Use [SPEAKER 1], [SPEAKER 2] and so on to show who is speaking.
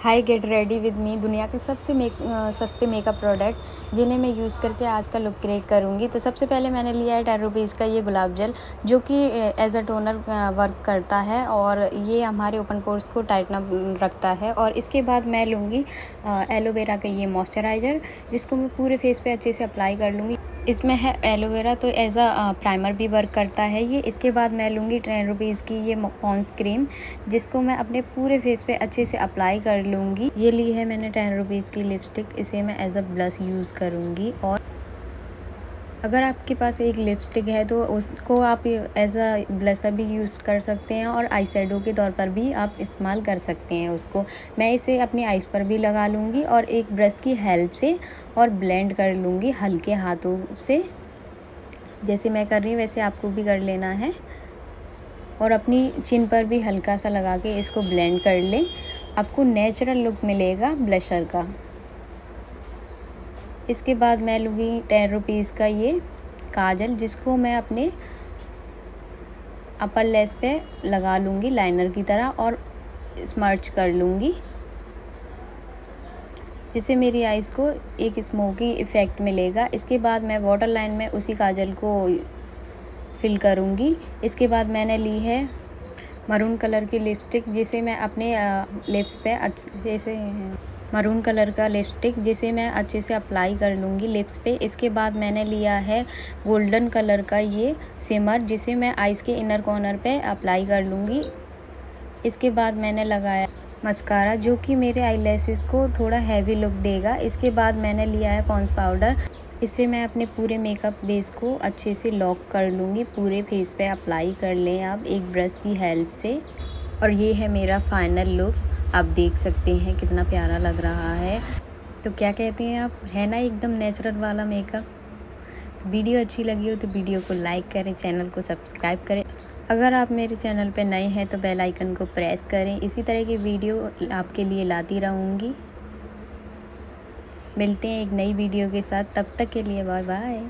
[SPEAKER 1] Hi get ready with me दुनिया के सबसे मेक सस्ते मेकअप प्रोडक्ट जिन्हें मैं यूज़ करके आज का लुक क्रिएट करूँगी। तो सबसे पहले मैंने लिया है टेन रुपीज़ का ये गुलाब जल, जो कि एज अ टोनर वर्क करता है और ये हमारे ओपन पोर्स को टाइटन रखता है। और इसके बाद मैं लूँगी एलोवेरा का ये मॉइस्चराइज़र जिसको मैं पूरे फेस पे अच्छे से अप्लाई कर लूँगी। इसमें है एलोवेरा तो एज अ प्राइमर भी वर्क करता है। ये इसके बाद मैं लूँगी टेन रुपीज़ की ये पॉन्स क्रीम जिसको मैं अपने पूरे फेस पे अच्छे से अप्लाई कर लूँगी। ये ली है मैंने टेन रुपीज़ की लिपस्टिक इसे मैं एज अ ब्लश यूज़ करूँगी और अगर आपके पास एक लिपस्टिक है तो उसको आप एज अ ब्लशर भी यूज़ कर सकते हैं और आई के तौर पर भी आप इस्तेमाल कर सकते हैं उसको। मैं इसे अपनी आइज़ पर भी लगा लूँगी और एक ब्रश की हेल्प से और ब्लेंड कर लूँगी हल्के हाथों से। जैसे मैं कर रही हूँ, वैसे आपको भी कर लेना है। और अपनी चिन पर भी हल्का सा लगा के इसको ब्लेंड कर लें। आपको नेचुरल लुक मिलेगा ब्लशर का। इसके बाद मैं लूँगी टेन रुपीज़ का ये काजल, जिसको मैं अपने अपर लेस पे लगा लूँगी लाइनर की तरह और स्मर्च कर लूँगी, जिससे मेरी आइज़ को एक स्मोकी इफ़ेक्ट मिलेगा। इसके बाद मैं वाटर लाइन में उसी काजल को फिल करूँगी। इसके बाद मैंने ली है मरून कलर की लिपस्टिक जिसे मैं अपने लिप्स पे अच्छे से मरून कलर का लिपस्टिक, जिसे मैं अच्छे से अप्लाई कर लूँगी लिप्स पे। इसके बाद मैंने लिया है गोल्डन कलर का ये सिमर, जिसे मैं आइस के इनर कॉर्नर पे अप्लाई कर लूँगी। इसके बाद मैंने लगाया मस्कारा, जो कि मेरे आई को थोड़ा हैवी लुक देगा। इसके बाद मैंने लिया है पॉन्स पाउडर। इससे मैं अपने पूरे मेकअप बेस को अच्छे से लॉक कर लूँगी, पूरे फेस पे अप्लाई कर लें आप एक ब्रश की हेल्प से। और ये है मेरा फाइनल लुक। आप देख सकते हैं कितना प्यारा लग रहा है। तो क्या कहते हैं आप? है ना एकदम नेचुरल वाला मेकअप तो वीडियो अच्छी लगी हो तो वीडियो को लाइक करें चैनल को सब्सक्राइब करें। अगर आप मेरे चैनल पर नए हैं तो बेल आइकन को प्रेस करें। इसी तरह की वीडियो आपके लिए लाती रहूँगी। मिलते हैं एक नई वीडियो के साथ। तब तक के लिए बाय बाय